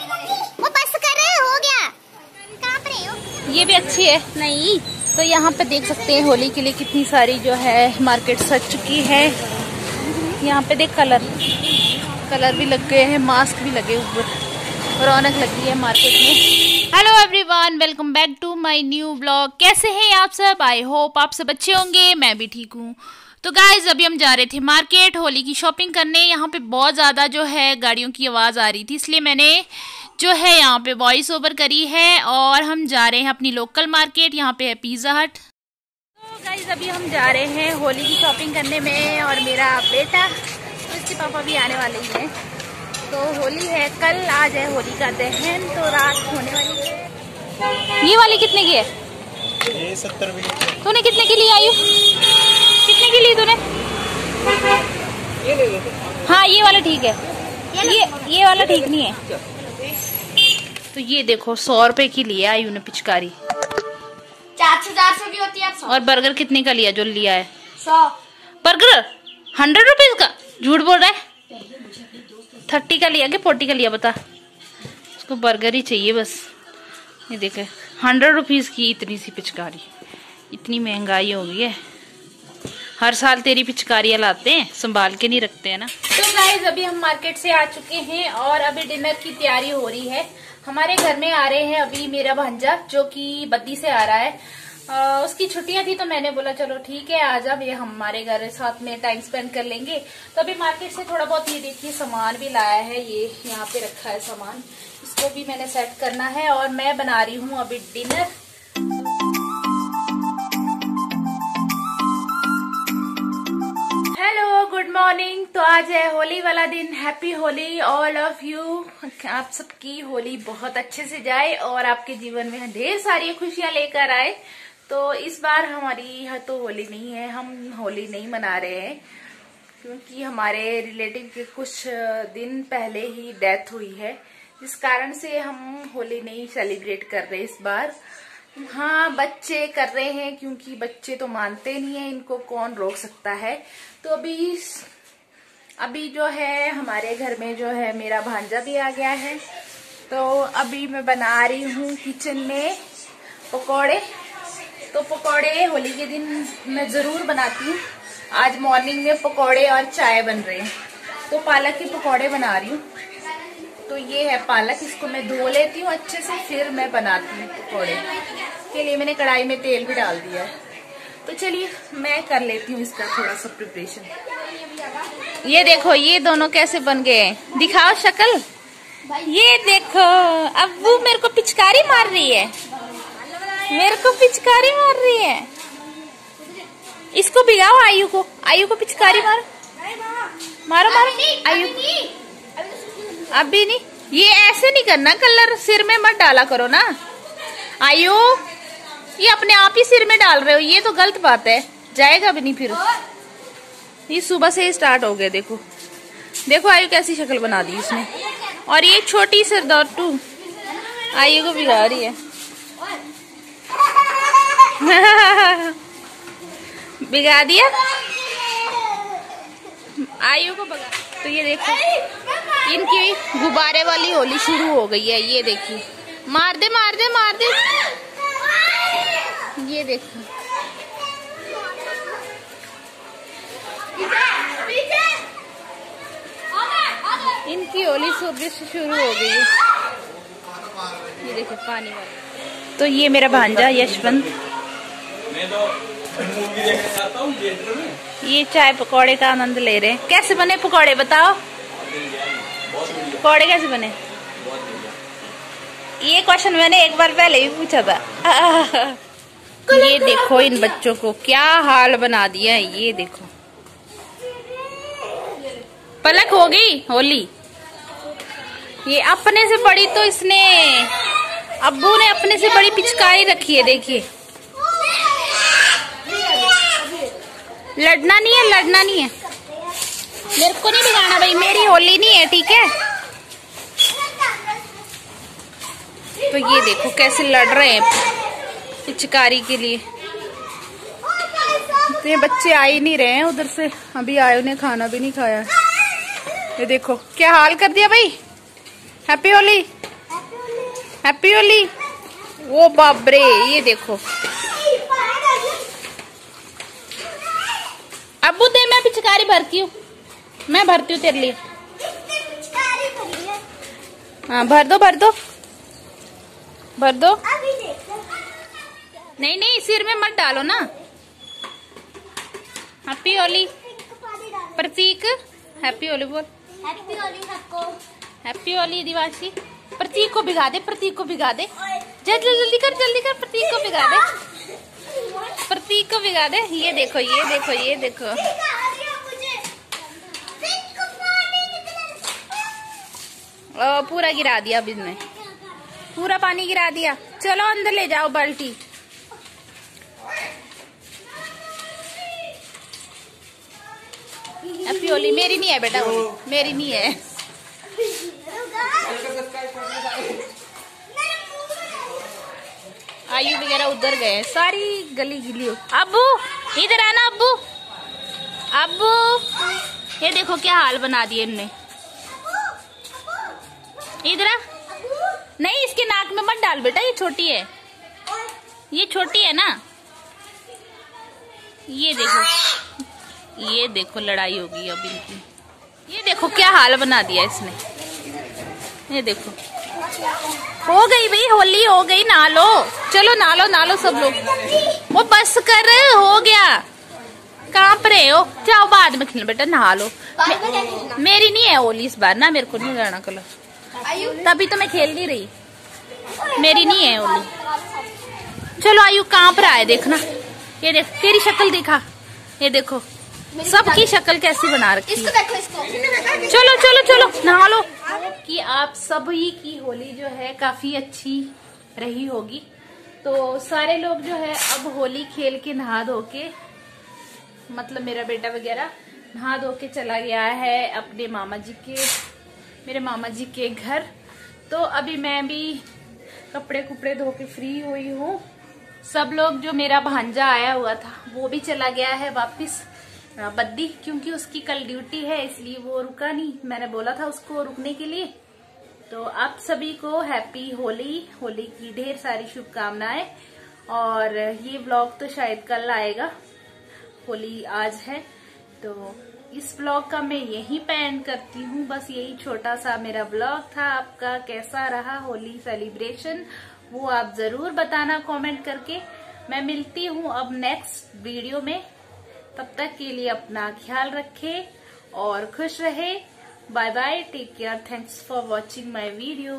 वो बस कर रहे हो गया। कहाँ पर हो? ये भी अच्छी है। नहीं। तो यहाँ पे देख सकते हैं होली के लिए कितनी सारी जो है मार्केट सज चुकी है। यहाँ पे देख कलर। कलर भी लग गए हैं मास्क भी लगे ऊपर रौनक लगी है मार्केट में। Hello everyone welcome back to my new blog कैसे हैं आप सब? आई होप आप सब अच्छे होंगे मैं भी ठीक हूँ। तो गाइज़ अभी हम जा रहे थे मार्केट होली की शॉपिंग करने। यहाँ पे बहुत ज़्यादा जो है गाड़ियों की आवाज़ आ रही थी इसलिए मैंने जो है यहाँ पे वॉइस ओवर करी है और हम जा रहे हैं अपनी लोकल मार्केट यहाँ पे है पिज़्ज़ा हट तो गाइज़ अभी हम जा रहे हैं होली की शॉपिंग करने में और मेरा बेटा तो इसके पापा भी आने वाले ही। हैं तो होली है कल आज है होली का दहन तो रात होने वाली है। ये वाली कितने की है? ये सत्तर तूने कितने की ली आयु? की ली तूने? हाँ ये वाला ठीक है। ये ये वाला ठीक नहीं है। तो ये देखो सौ रुपए की लिया आयु ने पिचकारी। चार सौ चार सौ की होती है और बर्गर कितने का लिया जो लिया है? सौ। बर्गर? हंड्रेड रुपीज़ का? झूठ बोल रहा है? थर्टी का लिया कि फोर्टी का लिया बता। उसको बर्गर ही चाहिए बस। ये देखे हंड्रेड रुपीज़ की इतनी सी पिचकारी। इतनी महँगाई हो गई है। हर साल तेरी पिचकारियाँ लाते हैं संभाल के नहीं रखते हैं ना? तो गाइज़ अभी हम मार्केट से आ चुके हैं और अभी डिनर की तैयारी हो रही है। हमारे घर में आ रहे हैं अभी मेरा भांजा जो कि बद्दी से आ रहा है। आ, उसकी छुट्टियाँ थी तो मैंने बोला चलो ठीक है आ जा ये हमारे घर साथ में टाइम स्पेंड कर लेंगे। तो अभी मार्केट से थोड़ा बहुत ये देखिए सामान भी लाया है ये यहाँ पे रखा है सामान। इसको भी मैंने सेट करना है और मैं बना रही हूँ अभी डिनर मॉर्निंग तो आज है होली वाला दिन. Happy Holi all of you आप सबकी होली बहुत अच्छे से जाए और आपके जीवन में ढेर सारी खुशियाँ लेकर आए. तो इस बार हमारी यहाँ तो होली नहीं है. हम होली नहीं मना रहे हैं. क्योंकि हमारे रिलेटिव के कुछ दिन पहले ही डेथ हुई है. जिस कारण से हम होली नहीं सेलिब्रेट कर रहे इस बार. हाँ बच्चे कर रहे हैं क्योंकि बच्चे तो मानते नहीं है इनको कौन रोक सकता है. तो अभी अभी जो है, हमारे घर में जो है, मेरा भांजा भी आ गया है। तो अभी मैं बना रही हूँ किचन में पकोड़े। तो पकोड़े होली के दिन मैं ज़रूर बनाती हूँ। आज मॉर्निंग में पकोड़े और चाय बन रहे हैं। तो पालक के पकोड़े बना रही हूँ। तो ये है पालक, इसको मैं धो लेती हूँ अच्छे से, फिर मैं बनाती हूँ पकौड़े। के लिए मैंने कढ़ाई में तेल भी डाल दिया है। तो चलिए मैं कर लेती हूँ इसका थोड़ा सा प्रिपरेशन ये देखो ये दोनों कैसे बन गए दिखाओ शक्ल। ये देखो अबू मेरे को पिचकारी मार रही है। मेरे को पिचकारी मार रही है। इसको भिगाओ आयु को। आयु को पिचकारी मारो। मारो मारो। आयु अभी नहीं। ये ऐसे नहीं करना कलर सिर में मत डाला करो ना। आयु ये अपने आप ही सिर में डाल रहे हो ये तो गलत बात है। जाएगा भी नहीं फिर। ये सुबह से ही स्टार्ट हो गया देखो। देखो आयु कैसी शक्ल बना दी इसने। और ये छोटी सिर दौटू आयु को बिगा रही है। बिगा दिया? आयु को बगा। तो ये देखो इनकी गुब्बारे वाली होली शुरू हो गई है ये देखिए। मार दे मार दे मार दे। ये देखो। इनकी होली सुबह से शुरू हो गई ये देखिए पानी वाला। तो ये मेरा भांजा यशवंत। ये चाय पकौड़े का आनंद ले रहे हैं। कैसे बने पकौड़े बताओ? पकौड़े कैसे बने? ये क्वेश्चन मैंने एक बार पहले ही पूछा था। ये देखो इन बच्चों को क्या हाल बना दिया है ये देखो। पलक हो गई होली। ये अपने से बड़ी तो इसने अब्बू ने अपने से बड़ी पिचकारी रखी है देखिए। लड़ना नहीं है लड़ना नहीं है। मेरे को नहीं बिगाना भाई मेरी होली नहीं है ठीक है? तो ये देखो कैसे लड़ रहे हैं। पिचकारी के लिए। तो ये बच्चे आ ही नहीं रहे हैं उधर से। अभी आए उन्हें खाना भी नहीं खाया। ये देखो क्या हाल कर दिया भाई? हैप्पी होली हैप्पी होली वो बाबरे ये देखो। अबू दे मैं पिचकारी भरती हूँ। मैं भरती हूँ तेरे लिए। हाँ भर दो भर दो। भर दो। नहीं नहीं सिर में मत डालो ना। हैप्पी होली प्रतीक हैप्पी होली बोल। हैप्पी होली सबको। हैप्पी होली दिवासी। प्रतीक को भिगा दे प्रतीक को भिगा दे। जल्दी जल्दी कर जल्दी कर प्रतीक को भिगा दे। प्रतीक को भिगा दे। ये देखो ये देखो ये देखो। पूरा गिरा दिया अब इसने। पूरा पानी गिरा दिया। चलो अंदर ले जाओ बाल्टी। हैप्पी होली मेरी नहीं है बेटा होली मेरी नहीं है। आयु वगैरह उधर गए सारी गली गिली अबू इधर आना अबू अबू ये देखो क्या हाल बना दिए इनने। इधर आ। नहीं इसके नाक में मत डाल बेटा ये छोटी है। ये छोटी है ना। ये देखो। ये देखो लड़ाई होगी अब इनकी। ये देखो क्या हाल बना दिया इसने। ये देखो। हो गई भाई होली हो गई नहा लो चलो नहा लो नहा लो सब लोग। वो बस कर हो गया। कहाँ पर रहे हो। जाओ बाद में खेलना बेटा नहा लो मे- मेरी नहीं है होली इस बार ना मेरे को नहीं रहना कलर। तभी तो मैं खेल नहीं रही। मेरी नहीं है होली। चलो आयु कहाँ पर आए देखना। ये देख तेरी शक्ल देखा। ये देखो। सबकी शक्ल कैसी बना रखी? है देखो इसको। चलो चलो चलो नहा लो। कि आप सभी की होली जो है काफ़ी अच्छी रही होगी। तो सारे लोग जो है अब होली खेल के नहा धो के मतलब मेरा बेटा वगैरह नहा धो के चला गया है अपने मामा जी के मेरे मामा जी के घर। तो अभी मैं भी कपड़े कुपड़े धो के फ्री हुई हूँ। सब लोग जो मेरा भांजा आया हुआ था वो भी चला गया है वापस। बद्दी, क्योंकि उसकी कल ड्यूटी है, इसलिए वो रुका नहीं। मैंने बोला था उसको रुकने के लिए। तो आप सभी को हैप्पी होली। होली की ढेर सारी शुभकामनाएँ। और ये ब्लॉग तो शायद कल आएगा। होली आज है। तो इस ब्लॉग का मैं यहीं पे एंड करती हूँ। बस यही छोटा सा मेरा ब्लॉग था। आपका कैसा रहा होली सेलिब्रेशन, वो आप ज़रूर बताना कमेंट करके। मैं मिलती हूँ अब नेक्स्ट वीडियो में। तब तक के लिए अपना ख्याल रखें और खुश रहे। Bye bye take care thanks for watching my video